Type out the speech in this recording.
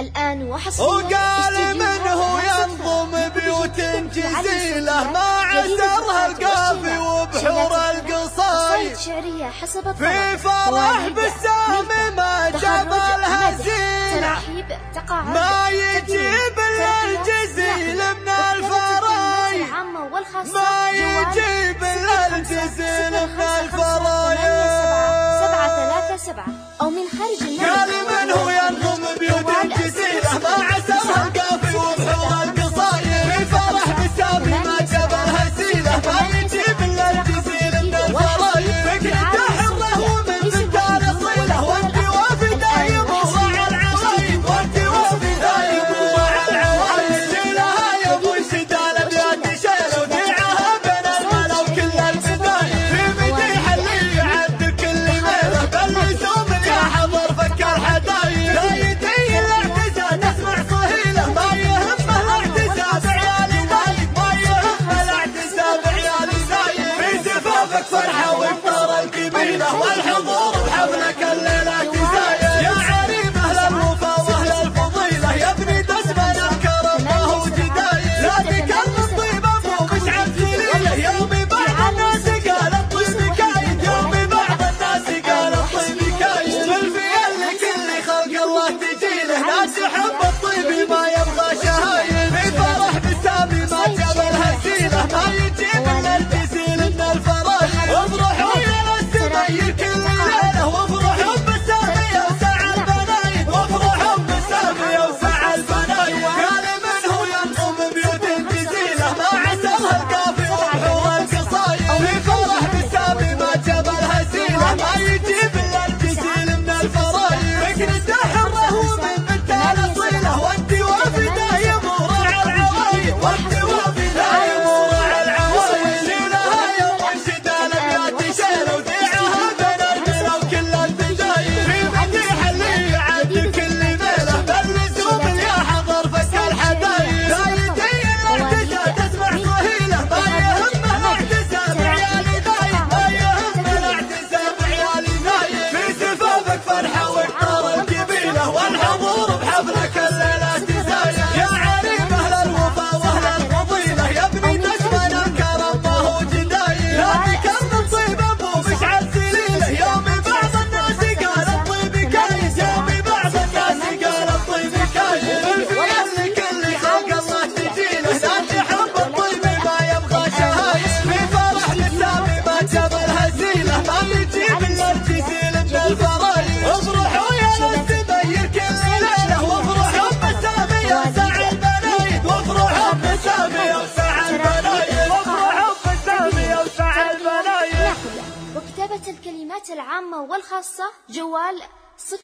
الآن وحصل وقال من هو ينظم بيوت جزيلة ما عسرها القافي وبحور القصاي في فرح بالسام ما جاب الهزيلة. ما يجيب إلا الجزيل من الفراي ما يجيب إلا الجزيل من الفراي الناس حبه الكلمات العامة والخاصة جوال